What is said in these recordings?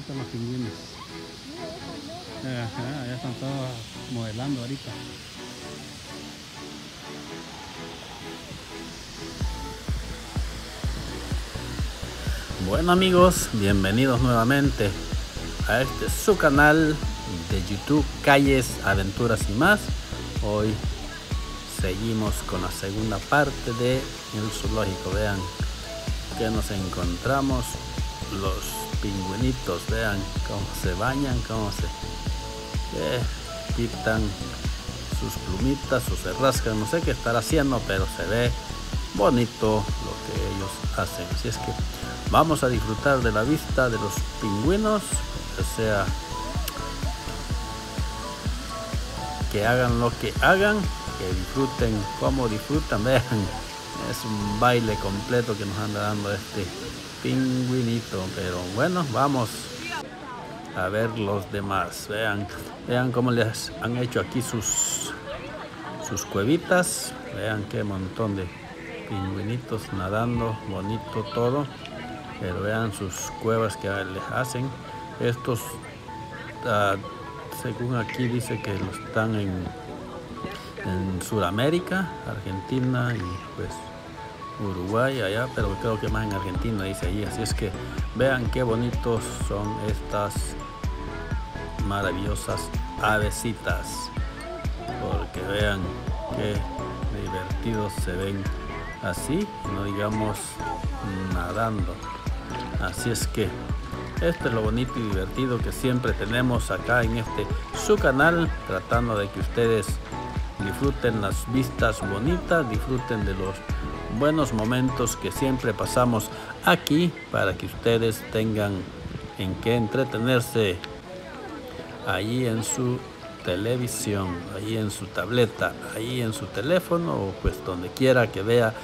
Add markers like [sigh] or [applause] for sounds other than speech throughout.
están los pingüinos. Ya están todos modelando ahorita. Bueno amigos, bienvenidos nuevamente a este su canal de YouTube Calles, Aventuras y más. Hoy seguimos con la segunda parte de el zoológico. Vean que nos encontramos los pingüinitos. Vean cómo se bañan, cómo se eh, quitan sus plumitas o se rascan. No sé qué estar haciendo, pero se ve bonito lo que ellos hacen. Así es que vamos a disfrutar de la vista de los pingüinos. O sea, que hagan lo que hagan, que disfruten como disfrutan. Vean, es un baile completo que nos anda dando este pingüinito. Pero bueno, vamos a ver los demás. Vean, vean cómo les han hecho aquí sus, sus cuevitas. Vean qué montón de pingüinitos nadando, bonito todo. Pero vean sus cuevas que les hacen. Estos, uh, según aquí dice que los están en, en Sudamérica, Argentina y pues Uruguay allá, pero creo que más en Argentina dice ahí. Así es que vean qué bonitos son estas maravillosas avesitas. Porque vean qué divertidos se ven así, no digamos nadando. Así es que esto es lo bonito y divertido que siempre tenemos acá en este su canal, tratando de que ustedes disfruten las vistas bonitas, disfruten de los buenos momentos que siempre pasamos aquí para que ustedes tengan en qué entretenerse allí en su televisión, allí en su tableta, allí en su teléfono o pues donde quiera que vea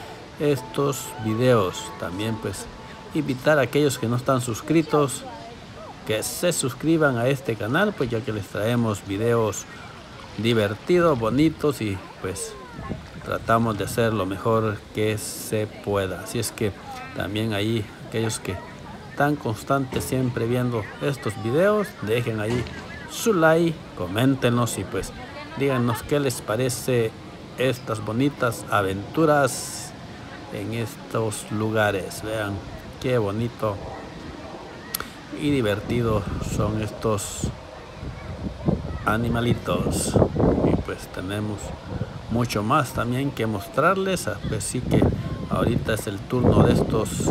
estos videos. También pues invitar a aquellos que no están suscritos que se suscriban a este canal pues ya que les traemos videos divertidos, bonitos y pues tratamos de hacer lo mejor que se pueda. Así es que también ahí aquellos que están constantes siempre viendo estos videos, dejen ahí su like, coméntenos y pues díganos qué les parece estas bonitas aventuras en estos lugares. Vean qué bonito y divertido son estos animalitos. Y pues tenemos mucho más también que mostrarles. Así que ahorita es el turno de estos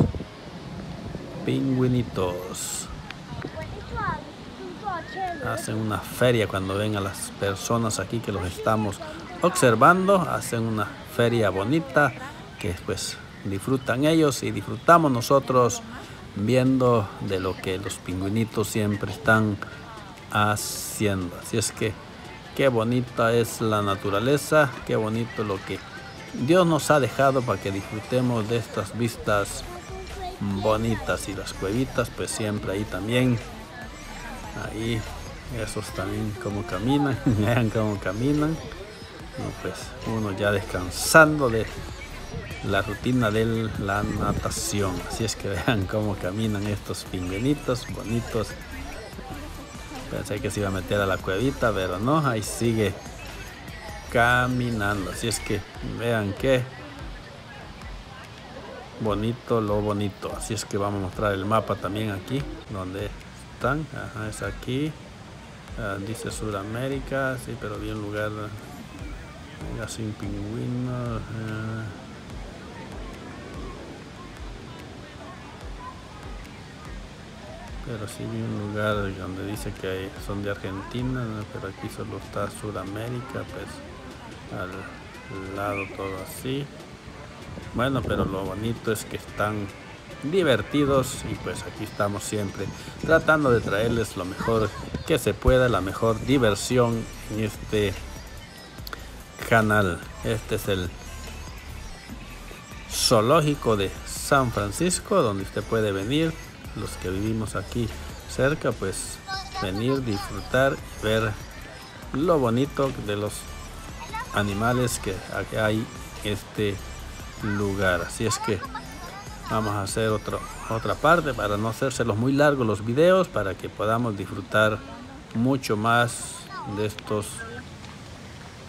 pingüinitos. Hacen una feria cuando ven a las personas aquí que los estamos observando. Hacen una feria bonita que pues disfrutan ellos y disfrutamos nosotros viendo de lo que los pingüinitos siempre están haciendo. Así es que qué bonita es la naturaleza, qué bonito lo que Dios nos ha dejado para que disfrutemos de estas vistas bonitas y las cuevitas pues siempre ahí también. Ahí esos también como caminan [laughs] vean cómo caminan. Pues uno ya descansando de la rutina de la natación. Así es que vean cómo caminan estos pingüinitos bonitos Pensé que se iba a meter a la cuevita, pero no, ahí sigue caminando. Así es que vean qué bonito lo bonito. Así es que vamos a mostrar el mapa también aquí, donde están. Ajá, es aquí. Ah, dice Sudamérica, sí, pero bien lugar. Sin pingüinos. Ah. Pero sí vi un lugar donde dice que son de Argentina, pero aquí solo está Sudamérica, pues al lado todo así. Bueno, pero lo bonito es que están divertidos y pues aquí estamos siempre tratando de traerles lo mejor que se pueda, la mejor diversión en este canal. Este es el zoológico de San Francisco donde usted puede venir los que vivimos aquí cerca, pues venir, disfrutar, ver lo bonito de los animales que hay en este lugar. Así es que vamos a hacer otro, otra parte para no hacérselos muy largos los videos para que podamos disfrutar mucho más de estos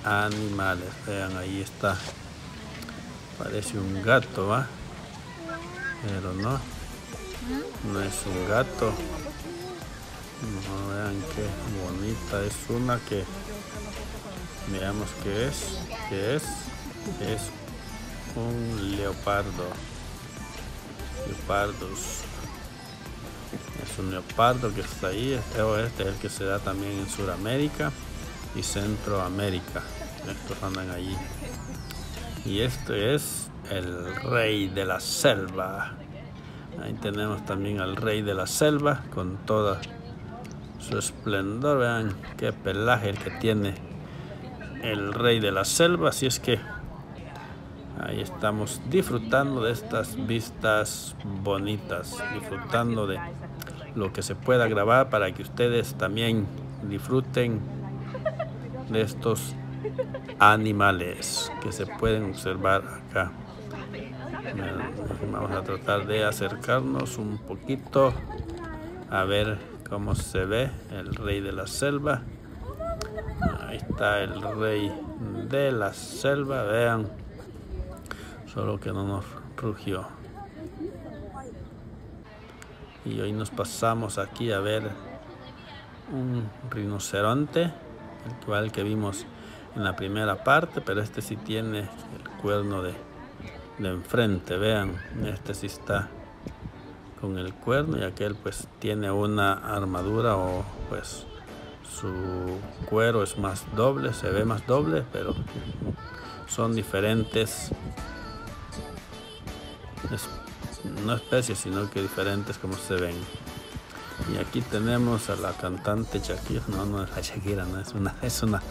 animales. Vean ahí está. Parece un gato va pero no no es un gato. No vean qué bonita es una que veamos qué es qué es. Es un leopardo. Leopardos. Es un leopardo que está ahí. Este, este es el que se da también en Sudamérica y Centroamérica. Estos andan allí y este es el rey de la selva ahí tenemos también al rey de la selva con toda su esplendor. Vean qué pelaje el que tiene el rey de la selva. Así es que ahí estamos disfrutando de estas vistas bonitas disfrutando de lo que se pueda grabar para que ustedes también disfruten de estos animales que se pueden observar acá vamos a tratar de acercarnos un poquito a ver cómo se ve el rey de la selva. Ahí está el rey de la selva vean. Solo que no nos rugió. Y hoy nos pasamos aquí a ver un rinoceronte el cual que vimos en la primera parte pero este sí tiene el cuerno de, de enfrente vean este sí está con el cuerno y aquel pues tiene una armadura o pues su cuero es más doble se ve más doble pero son diferentes no especies sino que diferentes como se ven. Y aquí tenemos a la cantante Shakira no no es la Shakira no es una es una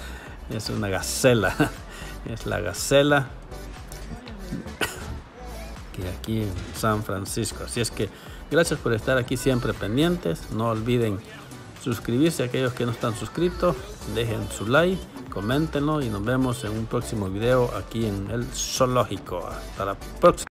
es una gacela [laughs] es la gacela en San Francisco. Así es que gracias por estar aquí siempre pendientes. No olviden suscribirse a aquellos que no están suscritos. Dejen su like coméntenlo y nos vemos en un próximo video aquí en el zoológico. Hasta la próxima